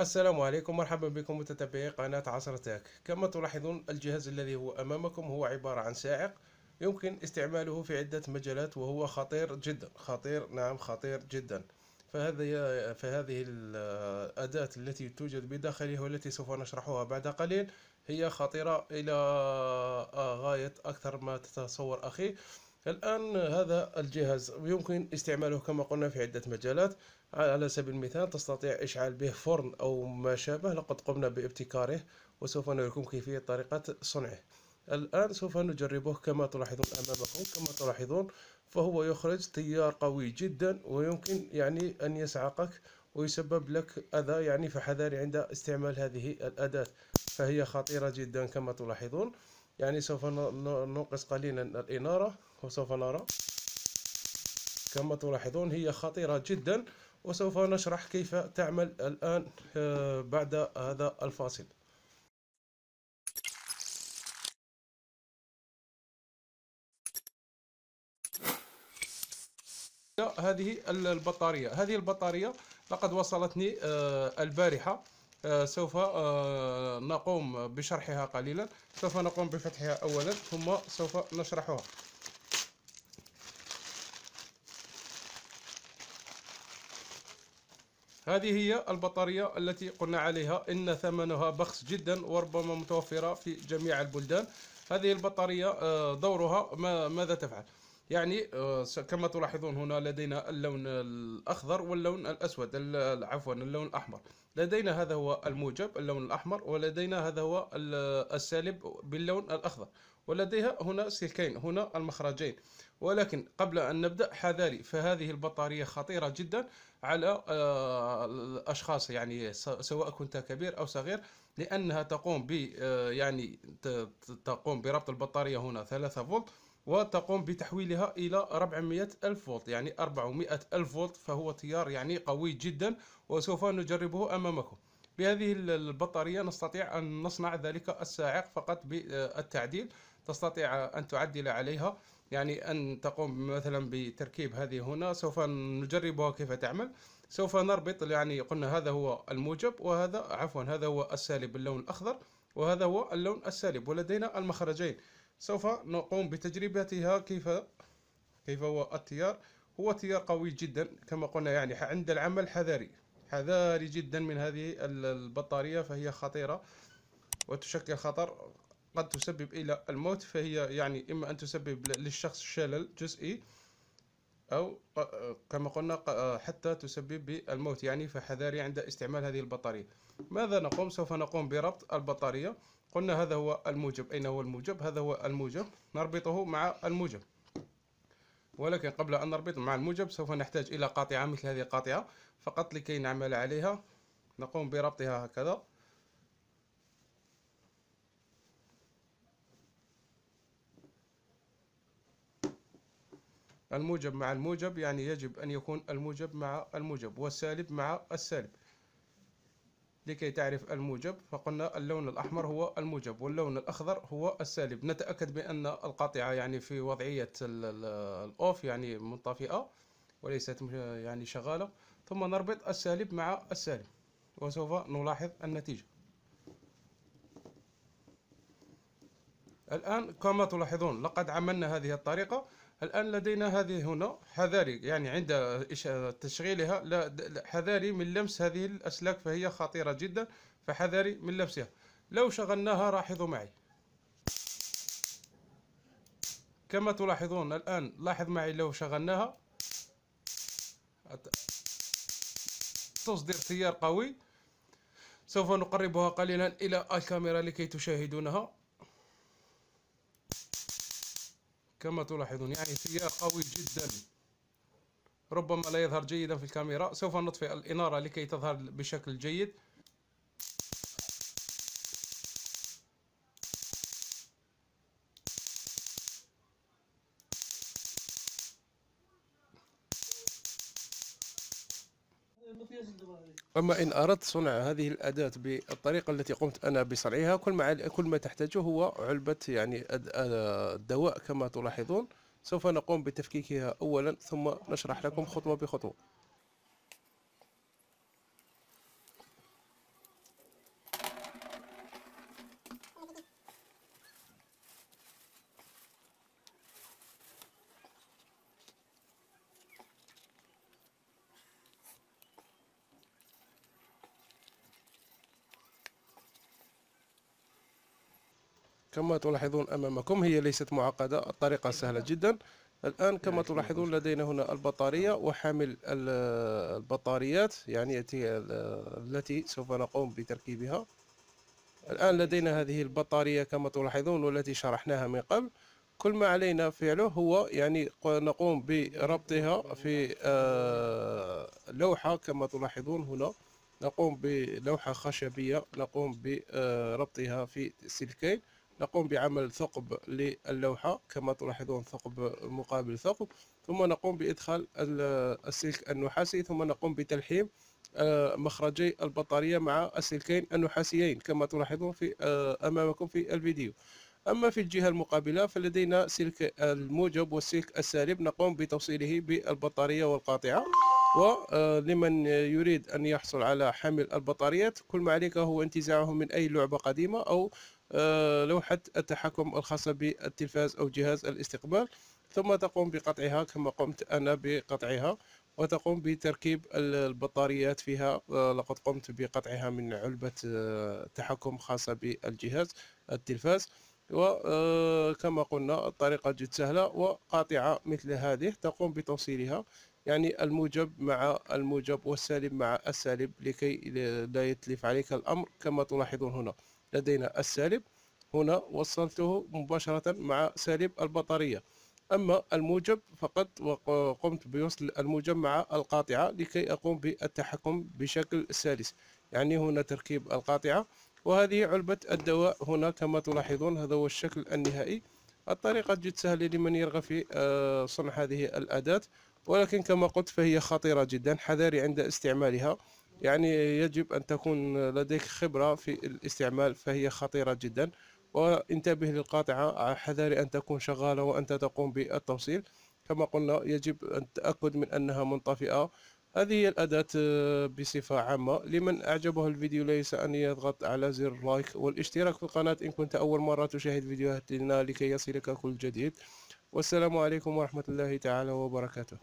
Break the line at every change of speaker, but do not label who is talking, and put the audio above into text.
السلام عليكم مرحبا بكم متتبعي قناة عصر تاك. كما تلاحظون الجهاز الذي هو أمامكم هو عبارة عن ساعق يمكن استعماله في عدة مجالات وهو خطير جدا. خطير نعم خطير جدا. فهذه فهذه الأداة التي توجد بداخله والتي سوف نشرحها بعد قليل هي خطيرة إلى غاية أكثر ما تتصور أخي. الآن هذا الجهاز يمكن استعماله كما قلنا في عدة مجالات. على سبيل المثال تستطيع إشعال به فرن أو ما شابه لقد قمنا بابتكاره وسوف نريكم كيفية طريقة صنعه. الآن سوف نجربه كما تلاحظون أمامكم. كما تلاحظون فهو يخرج تيار قوي جدا ويمكن يعني أن يسعقك ويسبب لك أذى يعني فحذاري عند استعمال هذه الأداة. فهي خطيرة جدا كما تلاحظون. يعني سوف ننقص قليلا الإنارة وسوف نرى. كما تلاحظون هي خطيرة جدا وسوف نشرح كيف تعمل الآن آه، بعد هذا الفاصل. هذه البطارية. هذه البطارية لقد وصلتني آه، البارحة. سوف نقوم بشرحها قليلا. سوف نقوم بفتحها أولا ثم سوف نشرحها. هذه هي البطارية التي قلنا عليها. إن ثمنها بخس جدا وربما متوفرة في جميع البلدان. هذه البطارية آه، دورها ماذا تفعل؟ يعني آه، كما تلاحظون هنا لدينا اللون الأخضر واللون الأسود عفوا اللون الأحمر. لدينا هذا هو الموجب اللون الأحمر ولدينا هذا هو السالب باللون الأخضر. ولديها هنا سلكين هنا المخرجين. ولكن قبل أن نبدأ حذاري فهذه البطارية خطيرة جدا على آه، الأشخاص يعني سواء كنت كبير أو صغير لأنها تقوم ب آه، يعني تقوم بربط البطارية هنا 3 فولت. وتقوم بتحويلها إلى 400 ألف فولت يعني 400 ألف فولت فهو تيار يعني قوي جدا وسوف نجربه أمامكم. بهذه البطارية نستطيع أن نصنع ذلك الساعق فقط بالتعديل. تستطيع أن تعدل عليها يعني أن تقوم مثلا بتركيب هذه هنا. سوف نجربها كيف تعمل. سوف نربط يعني قلنا هذا هو الموجب وهذا عفوا هذا هو السالب باللون الأخضر وهذا هو اللون السالب ولدينا المخرجين. سوف نقوم بتجربتها كيف كيف هو التيار. هو تيار قوي جدا كما قلنا يعني عند العمل حذاري. حذاري جدا من هذه البطارية فهي خطيرة وتشكل خطر قد تسبب إلى الموت فهي يعني إما أن تسبب للشخص شلل جزئي أو كما قلنا حتى تسبب بالموت يعني فحذاري عند استعمال هذه البطارية. ماذا نقوم؟ سوف نقوم بربط البطارية. قلنا هذا هو الموجب. أين هو الموجب؟ هذا هو الموجب. نربطه مع الموجب. ولكن قبل أن نربط مع الموجب سوف نحتاج إلى قاطعة مثل هذه القاطعة. فقط لكي نعمل عليها نقوم بربطها هكذا. الموجب مع الموجب يعني يجب أن يكون الموجب مع الموجب والسالب مع السالب. لكي تعرف الموجب فقلنا اللون الأحمر هو الموجب واللون الأخضر هو السالب. نتأكد بأن القاطعة يعني في وضعية الأوف يعني منطفئة وليست يعني شغالة. ثم نربط السالب مع السالب وسوف نلاحظ النتيجة. الآن كما تلاحظون لقد عملنا هذه الطريقة. الآن لدينا هذه هنا حذاري يعني عند تشغيلها حذاري من لمس هذه الأسلاك فهي خطيرة جدا فحذاري من لمسها. لو شغلناها لاحظوا معي. كما تلاحظون الآن لاحظ معي لو شغلناها. تصدر تيار قوي. سوف نقربها قليلا إلى الكاميرا لكي تشاهدونها. كما تلاحظون يعني تيار قوي جدا. ربما لا يظهر جيدا في الكاميرا سوف نطفئ الإنارة لكي تظهر بشكل جيد. أما إن أردت صنع هذه الأداة بالطريقة التي قمت أنا بصنعها كل ما كل ما تحتاجه هو علبة يعني الدواء كما تلاحظون. سوف نقوم بتفكيكها أولا ثم نشرح لكم خطوة بخطوة. كما تلاحظون أمامكم هي ليست معقدة الطريقة سهلة جدا. الآن كما تلاحظون لدينا هنا البطارية وحامل البطاريات يعني التي سوف نقوم بتركيبها. الآن لدينا هذه البطارية كما تلاحظون والتي شرحناها من قبل. كل ما علينا فعله هو يعني نقوم بربطها في آه، لوحة كما تلاحظون هنا. نقوم بلوحة خشبية نقوم بربطها في سلكين نقوم بعمل ثقب للوحة كما تلاحظون ثقب مقابل ثقب ثم نقوم بإدخال السلك النحاسي ثم نقوم بتلحيم آه، مخرجي البطارية مع السلكين النحاسيين كما تلاحظون في آه، أمامكم في الفيديو. أما في الجهة المقابلة فلدينا سلك الموجب والسلك السالب نقوم بتوصيله بالبطارية والقاطعة. ولمن يريد أن يحصل على حمل البطاريات كل ما عليك هو انتزاعه من أي لعبة قديمة أو آه، لوحة التحكم الخاصة بالتلفاز أو جهاز الاستقبال ثم تقوم بقطعها كما قمت أنا بقطعها وتقوم بتركيب البطاريات فيها. آه، لقد قمت بقطعها من علبة آه، تحكم خاصة بالجهاز التلفاز. وكما قلنا الطريقة جد سهلة وقاطعة مثل هذه. تقوم بتوصيلها يعني الموجب مع الموجب والسالب مع السالب لكي لا يتلف عليك الأمر كما تلاحظون هنا. لدينا السالب. هنا وصلته مباشرة مع سالب البطارية. أما الموجب فقط قمت بوصل الموجب مع القاطعة لكي أقوم بالتحكم بشكل سلس يعني هنا تركيب القاطعة. وهذه علبة الدواء هنا كما تلاحظون هذا هو الشكل النهائي. الطريقة جد سهلة لمن يرغب في آه، صنع هذه الأداة. ولكن كما قلت فهي خطيرة جدا حذاري عند استعمالها. يعني يجب أن تكون لديك خبرة في الاستعمال فهي خطيرة جدا. وانتبه للقاطعة حذاري أن تكون شغالة وأنت تقوم بالتوصيل. كما قلنا يجب أن تأكد من أنها منطفئة. هذه هي الأداة آه، بصفة عامة. لمن أعجبه الفيديو ليس أن يضغط على زر لايك والاشتراك في القناة. إن كنت أول مرة تشاهد فيديوهاتنا لكي يصلك كل جديد. والسلام عليكم ورحمة الله تعالى وبركاته.